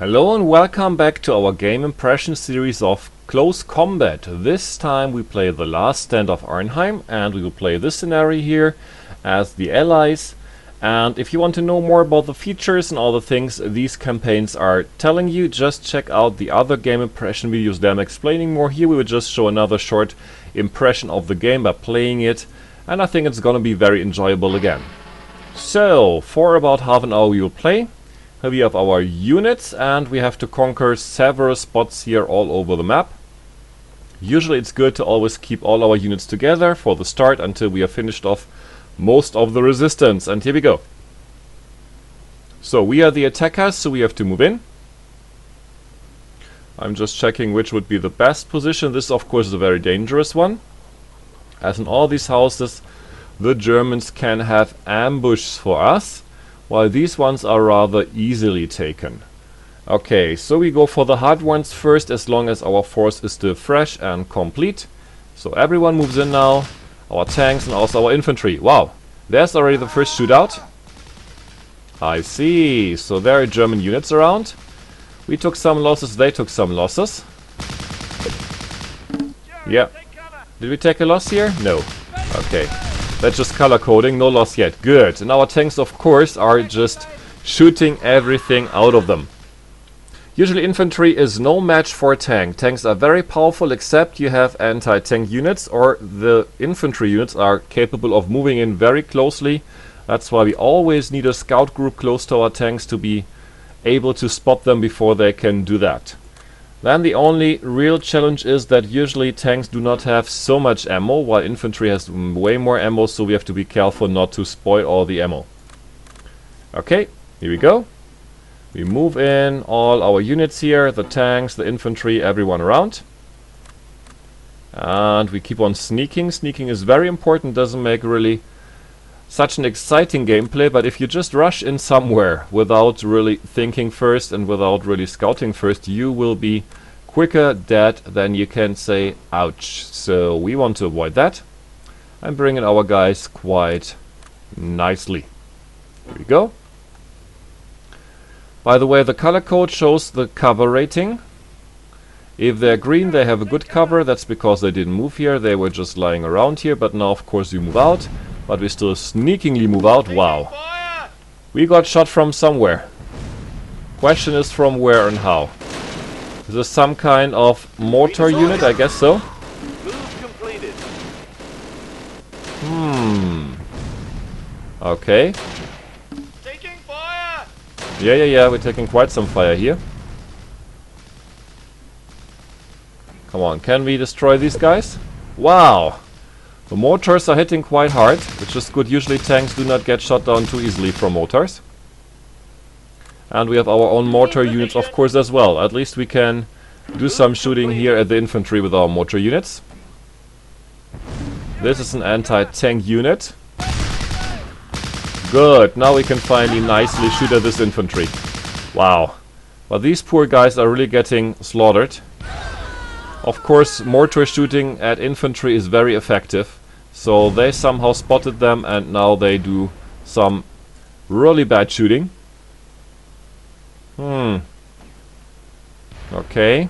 Hello and welcome back to our game impression series of Close Combat. This time we play The Last Stand of Arnhem and we will play this scenario here as the Allies. And if you want to know more about the features and all the things these campaigns are telling you, just check out the other game impression videos that I'm explaining more. Here we will just show another short impression of the game by playing it and I think it's gonna be very enjoyable again. So, for about half an hour we will play. We have our units and we have to conquer several spots here all over the map. Usually it's good to always keep all our units together for the start until we have finished off most of the resistance. And here we go. So we are the attackers, so we have to move in. I'm just checking which would be the best position. This of course is a very dangerous one. As in all these houses, the Germans can have ambushes for us while these ones are rather easily taken. Okay, so we go for the hard ones first as long as our force is still fresh and complete. So everyone moves in now, our tanks and also our infantry. Wow, there's already the first shootout. I see, so there are German units around. We took some losses, they took some losses. Yeah. Did we take a loss here? No. Okay. That's just color coding, no loss yet. Good. And our tanks, of course, are just shooting everything out of them. Usually infantry is no match for a tank. Tanks are very powerful except you have anti-tank units or the infantry units are capable of moving in very closely. That's why we always need a scout group close to our tanks to be able to spot them before they can do that. Then the only real challenge is that usually tanks do not have so much ammo, while infantry has way more ammo, so we have to be careful not to spoil all the ammo. Okay, here we go. We move in all our units here, the tanks, the infantry, everyone around. And we keep on sneaking. Sneaking is very important, doesn't make really such an exciting gameplay, but if you just rush in somewhere without really thinking first and without really scouting first, you will be quicker dead than you can say ouch. So we want to avoid that and bring in our guys quite nicely. Here we go. By the way, the color code shows the cover rating. If they're green, they have a good cover. That's because they didn't move here. They were just lying around here. But now, of course, you move out. But we still sneakingly move out. Wow. We got shot from somewhere. Question is from where and how. Is this some kind of mortar unit? I guess so. Hmm. Okay. Taking fire! Yeah, yeah, yeah. We're taking quite some fire here. Come on, can we destroy these guys? Wow! The mortars are hitting quite hard, which is good. Usually tanks do not get shot down too easily from mortars. And we have our own mortar units of course as well. At least we can do some shooting here at the infantry with our mortar units. This is an anti-tank unit. Good, now we can finally nicely shoot at this infantry. Wow. But these poor guys are really getting slaughtered. Of course, mortar shooting at infantry is very effective. So they somehow spotted them and now they do some really bad shooting. Hmm. Okay.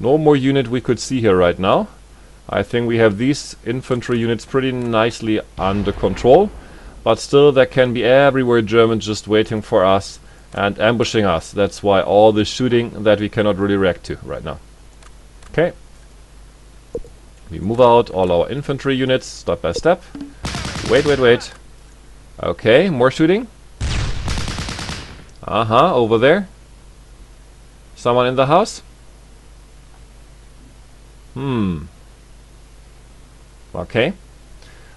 No more unit we could see here right now. I think we have these infantry units pretty nicely under control. But still there can be everywhere Germans just waiting for us and ambushing us. That's why all the shooting that we cannot really react to right now. Okay. We move out all our infantry units step by step. Wait, wait, wait. Okay, more shooting. Uh-huh, over there. Someone in the house? Hmm. Okay.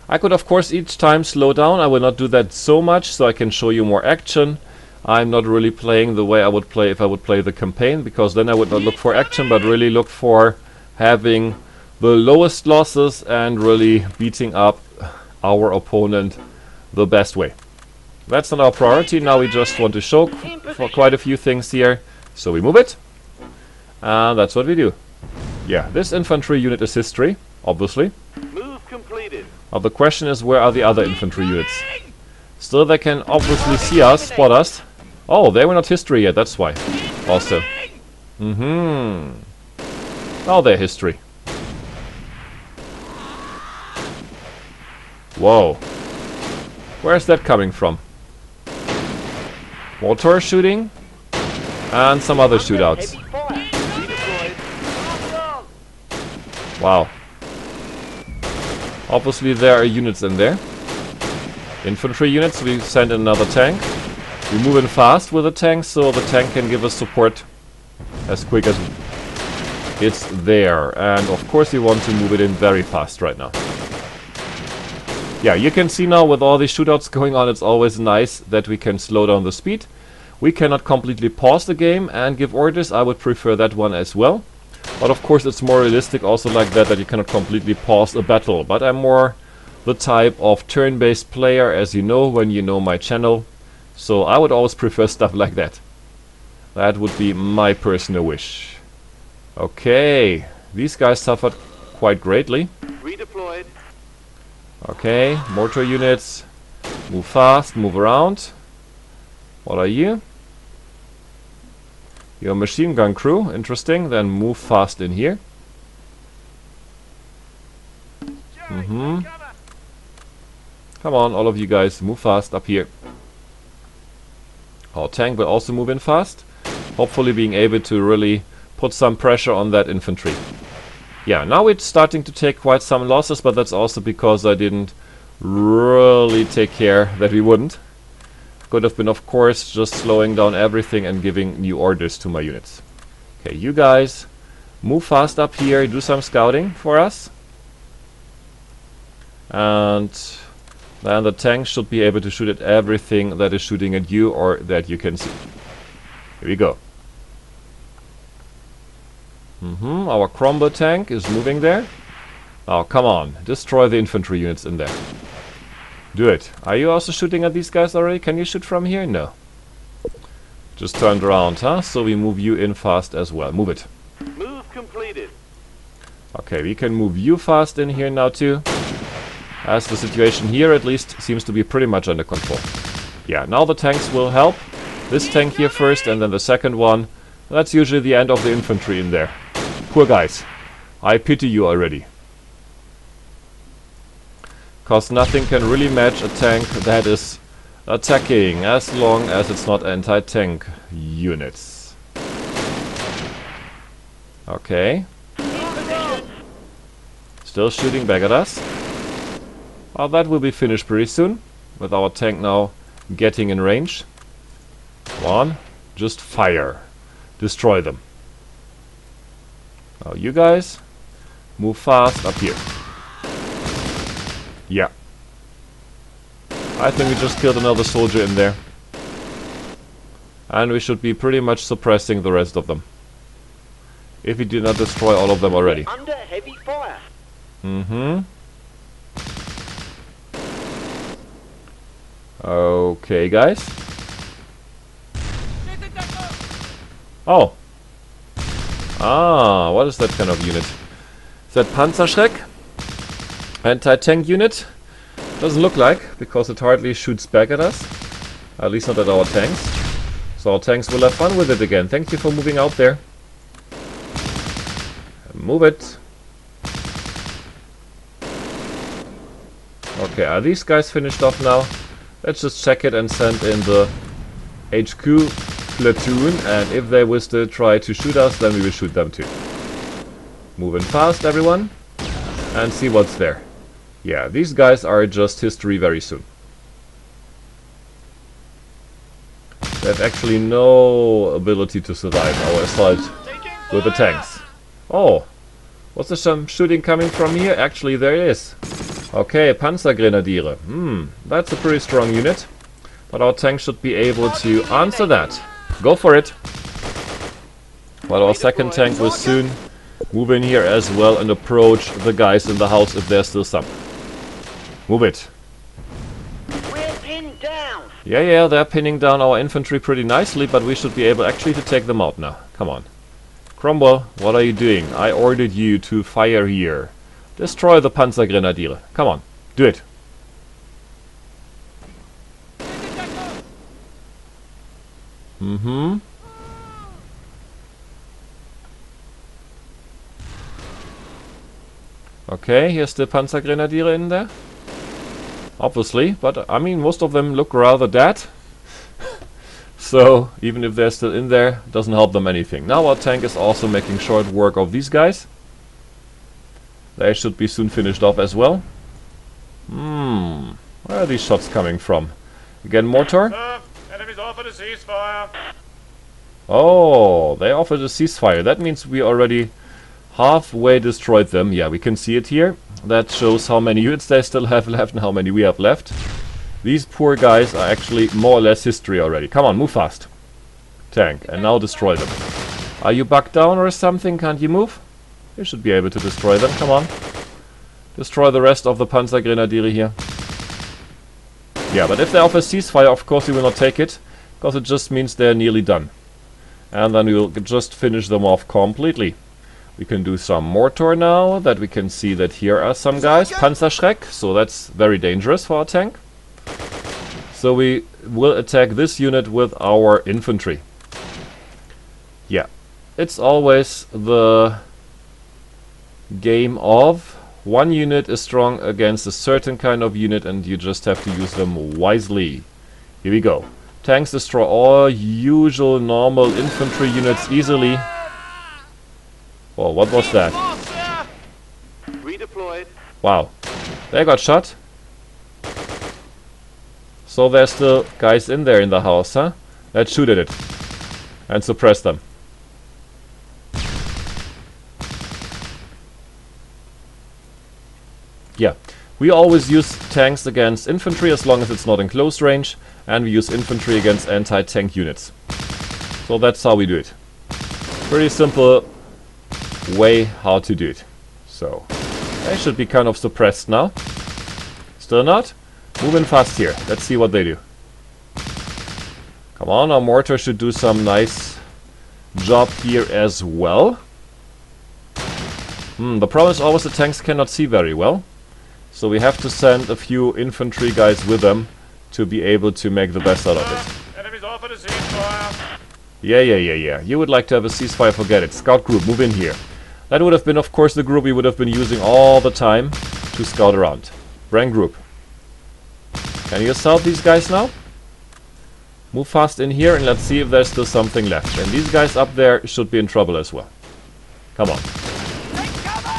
I could of course each time slow down. I will not do that so much so I can show you more action. I'm not really playing the way I would play if I would play the campaign because then I would not look for action but really look for having the lowest losses and really beating up our opponent the best way. That's not our priority, now we just want to show for quite a few things here. So we move it, and that's what we do. Yeah, this infantry unit is history, obviously. Move completed. Now the question is where are the other infantry units? Still they can obviously see us, spot us. Oh, they were not history yet, that's why. Also. Mm-hmm. Oh, they're history. Whoa. Where's that coming from? Mortar shooting? And some other shootouts. Wow. Obviously there are units in there. Infantry units, we send another tank. We move in fast with the tank, so the tank can give us support as quick as it's there. And of course you want to move it in very fast right now. Yeah, you can see now with all these shootouts going on, it's always nice that we can slow down the speed. We cannot completely pause the game and give orders. I would prefer that one as well. But of course it's more realistic also like that, that you cannot completely pause a battle. But I'm more the type of turn-based player, as you know when you know my channel. So I would always prefer stuff like that. That would be my personal wish. Okay, these guys suffered quite greatly. Redeployed. Okay, mortar units, move fast, move around. What are you? Your machine gun crew, interesting. Then move fast in here. Mm-hmm. Come on, all of you guys, move fast up here. Our tank will also move in fast. Hopefully being able to really put some pressure on that infantry. Yeah, now it's starting to take quite some losses, but that's also because I didn't really take care that we wouldn't. Could have been, of course, just slowing down everything and giving new orders to my units. Okay, you guys, move fast up here, do some scouting for us. And then the tank should be able to shoot at everything that is shooting at you or that you can see. Here we go. Mm -hmm, our Cromwell tank is moving there. Oh, come on. Destroy the infantry units in there. Do it. Are you also shooting at these guys already? Can you shoot from here? No. Just turned around, huh? So we move you in fast as well. Move it. Move completed. Okay, we can move you fast in here now too. As the situation here at least seems to be pretty much under control. Yeah, now the tanks will help. This tank here first and then the second one. That's usually the end of the infantry in there. Poor guys. I pity you already. Because nothing can really match a tank that is attacking as long as it's not anti-tank units. Okay. Still shooting back at us. That will be finished pretty soon. With our tank now getting in range. One, just fire. Destroy them. Now you guys, move fast up here. Yeah. I think we just killed another soldier in there. And we should be pretty much suppressing the rest of them. If we did not destroy all of them already. Under heavy fire. Mm-hmm. Okay, guys. Oh. Ah, what is that kind of unit? Is that Panzerschreck? Anti-tank unit? Doesn't look like, because it hardly shoots back at us. At least not at our tanks. So our tanks will have fun with it again. Thank you for moving out there. Move it. Okay, are these guys finished off now? Let's just check it and send in the HQ platoon and if they will still try to shoot us then we will shoot them too. Moving fast everyone and see what's there. Yeah, these guys are just history very soon. They have actually no ability to survive our assault with the tanks. Oh, what's the some shooting coming from here? Actually, there is. Okay, Panzergrenadiere. Hmm, that's a pretty strong unit. But our tank should be able to answer that. Go for it. Well, our second tank will soon move in here as well and approach the guys in the house if there's still some. Move it. We're pinned down. Yeah, yeah, they're pinning down our infantry pretty nicely, but we should be able actually to take them out now. Come on. Cromwell, what are you doing? I ordered you to fire here. Destroy the Panzergrenadiere. Come on, do it. Mm-hmm. Okay, here's the Panzergrenadiere in there. Obviously, but I mean most of them look rather dead. so, even if they're still in there, doesn't help them anything. Now our tank is also making short work of these guys. They should be soon finished off as well. Hmm, where are these shots coming from? Again, mortar? Enemies offered a ceasefire. Oh, they offered a ceasefire. That means we already halfway destroyed them. Yeah, we can see it here. That shows how many units they still have left and how many we have left. These poor guys are actually more or less history already. Come on, move fast. Tank, and now destroy them. Are you bugged down or something? Can't you move? You should be able to destroy them. Come on. Destroy the rest of the Panzergrenadiere here. Yeah, but if they offer ceasefire, of course we will not take it. Because it just means they're nearly done. And then we will just finish them off completely. We can do some mortar now, that we can see that here are some guys. Panzerschreck, so that's very dangerous for our tank. So we will attack this unit with our infantry. Yeah, it's always the game of one unit is strong against a certain kind of unit and you just have to use them wisely. Here we go. Tanks destroy all usual normal infantry units easily. Well, what was that? Redeployed. Wow. They got shot. So there's still guys in there in the house, huh? Let's shoot at it. And suppress them. Yeah. We always use tanks against infantry as long as it's not in close range. And we use infantry against anti-tank units. So that's how we do it. Pretty simple way how to do it. So, they should be kind of suppressed now. Still not? Moving fast here. Let's see what they do. Come on, our mortar should do some nice job here as well. Hmm, the problem is always the tanks cannot see very well. So we have to send a few infantry guys with them to be able to make the best out of it. Enemies offered a ceasefire. Yeah, yeah, yeah, yeah. You would like to have a ceasefire, forget it. Scout group, move in here. That would have been, of course, the group we would have been using all the time to scout around. Bren group. Can you assault these guys now? Move fast in here and let's see if there's still something left. And these guys up there should be in trouble as well. Come on.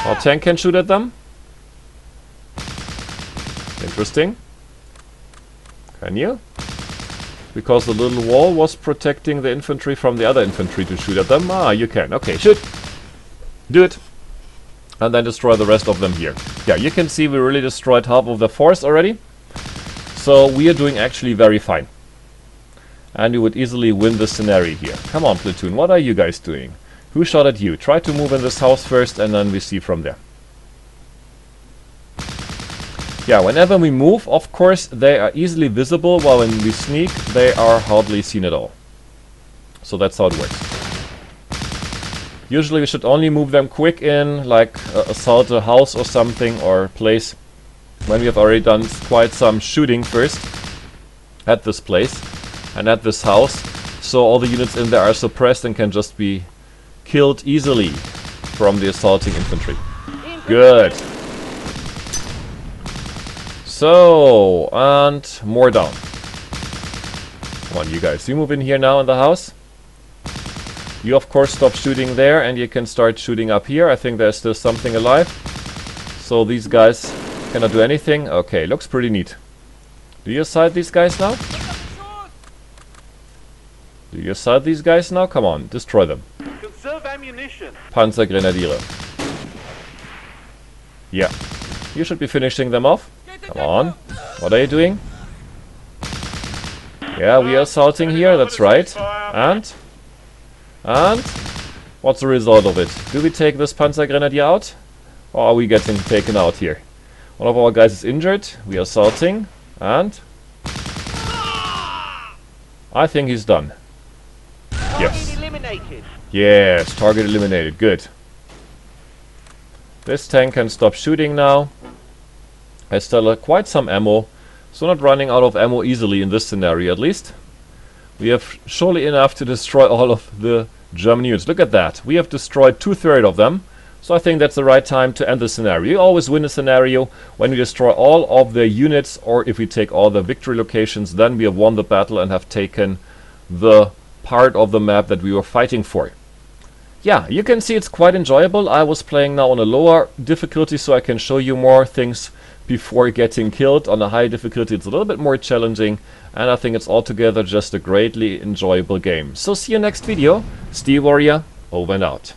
Our tank can shoot at them. Interesting. Can you? Because the little wall was protecting the infantry from the other infantry to shoot at them. Ah, you can. Okay, shoot. Do it. And then destroy the rest of them here. Yeah, you can see we really destroyed half of the force already. So we are doing actually very fine. And you would easily win this scenario here. Come on, platoon, what are you guys doing? Who shot at you? Try to move in this house first and then we see from there. Yeah, whenever we move, of course, they are easily visible, while when we sneak, they are hardly seen at all. So that's how it works. Usually we should only move them quick in, like uh, assault a house or something, or place, when we have already done quite some shooting first at this place and at this house. So all the units in there are suppressed and can just be killed easily from the assaulting infantry. Good. So, and more down. Come on, you guys. You move in here now in the house. You, of course, stop shooting there, and you can start shooting up here. I think there's still something alive. So these guys cannot do anything. Okay, looks pretty neat. Do you side these guys now? Do you side these guys now? Come on, destroy them. Conserve ammunition. Panzergrenadiere. Yeah. You should be finishing them off. Come on. What are you doing? Yeah, we are assaulting here, that's right. And? And? What's the result of it? Do we take this Panzer Grenadier out? Or are we getting taken out here? One of our guys is injured. We are assaulting. And? I think he's done. Yes. Yes, target eliminated. Good. This tank can stop shooting now. Has still uh, quite some ammo, so not running out of ammo easily in this scenario at least. We have surely enough to destroy all of the German units. Look at that. We have destroyed two-thirds of them. So I think that's the right time to end the scenario. You always win a scenario when you destroy all of the units or if we take all the victory locations, then we have won the battle and have taken the part of the map that we were fighting for. Yeah, you can see it's quite enjoyable. I was playing now on a lower difficulty so I can show you more things before getting killed. On a high difficulty it's a little bit more challenging and I think it's altogether just a greatly enjoyable game. So see you next video. Steel Warrior, over and out.